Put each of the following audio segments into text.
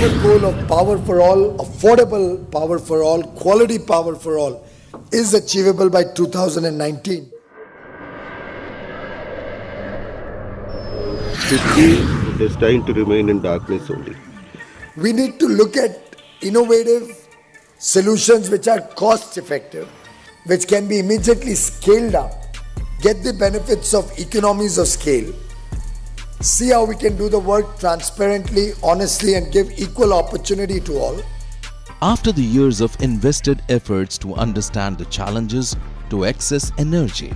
our goal of power for all, affordable power for all, quality power for all is achievable by 2019. It is destined to remain in darkness only. We need to look at innovative solutions which are cost effective, which can be immediately scaled up, get the benefits of economies of scale, see how we can do the work transparently, honestly, and give equal opportunity to all. After the years of invested efforts to understand the challenges to access energy,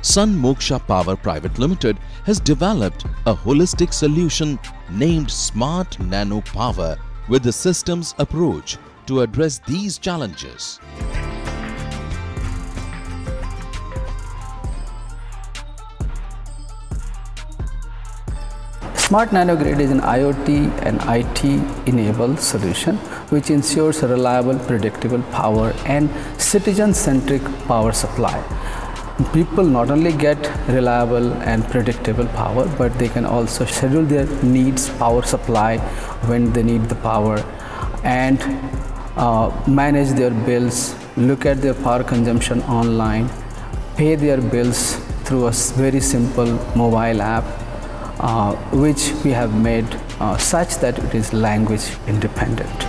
SunMoksha Power Private Limited has developed a holistic solution named Smart Nano Power with the systems approach to address these challenges. Smart Nanogrid is an IoT and IT enabled solution which ensures a reliable, predictable power and citizen-centric power supply. People not only get reliable and predictable power, but they can also schedule their needs, power supply when they need the power and uh, manage their bills, look at their power consumption online, pay their bills through a very simple mobile app uh, which we have made uh, such that it is language independent.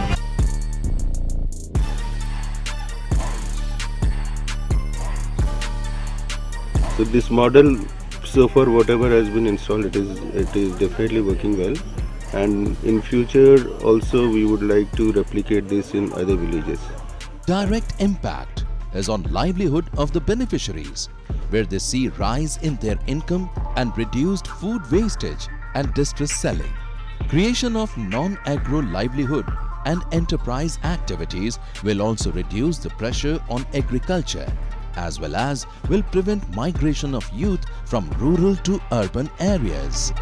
So this model, so far whatever has been installed, it is it is definitely working well. And in future also we would like to replicate this in other villages. Direct impact is on livelihood of the beneficiaries where they see rise in their income and reduced food wastage and distress selling. Creation of non-agro livelihood and enterprise activities will also reduce the pressure on agriculture as well as will prevent migration of youth from rural to urban areas.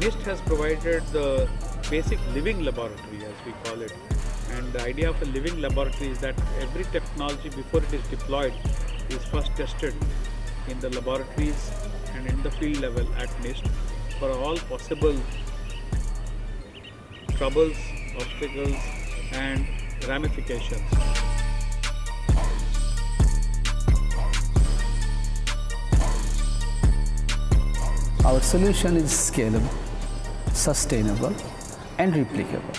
NIST has provided the basic living laboratory as we call it and the idea of a living laboratory is that every technology before it is deployed is first tested in the laboratories and in the field level at NIST for all possible troubles, obstacles and ramifications. Our solution is scalable, sustainable and replicable.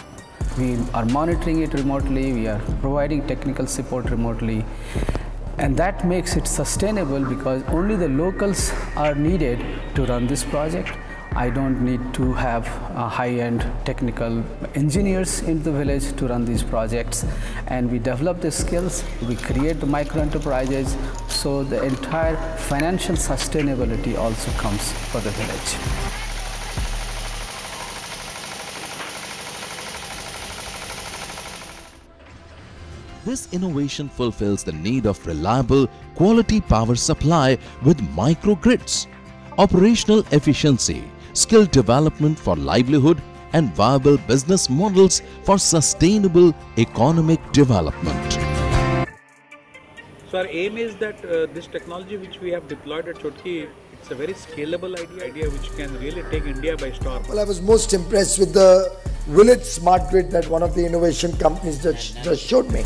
We are monitoring it remotely, we are providing technical support remotely and that makes it sustainable because only the locals are needed to run this project I don't need to have uh, high-end technical engineers in the village to run these projects and we develop the skills, we create the micro enterprises so the entire financial sustainability also comes for the village. This innovation fulfills the need of reliable, quality power supply with microgrids, operational efficiency, skill development for livelihood and viable business models for sustainable economic development. So our aim is that uh, this technology which we have deployed at Chhotkei, it's a very scalable idea, idea which can really take India by storm. Well, I was most impressed with the village smart grid that one of the innovation companies just, just showed me.